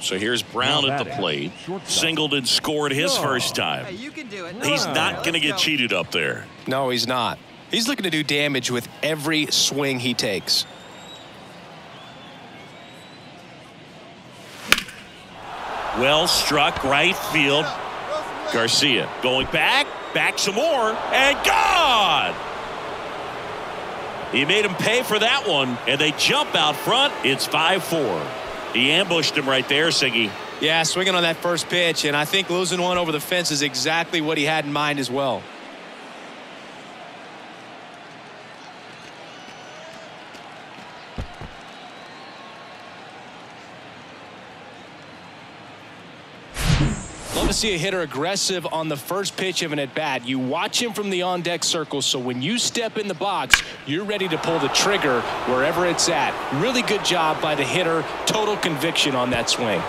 So here's Brown at the plate. Singleton scored his first time. you can do it. He's not going to get cheated up there. No, he's not. He's looking to do damage with every swing he takes. Well struck right field. Garcia going back, back some more, and gone. He made him pay for that one, and they jump out front. It's 5 4. He ambushed him right there, Siggy. Yeah, swinging on that first pitch, and I think losing one over the fence is exactly what he had in mind as well. Love to see a hitter aggressive on the first pitch of an at bat. You watch him from the on deck circle, so when you step in the box, you're ready to pull the trigger wherever it's at. Really good job by the hitter. Total conviction on that swing.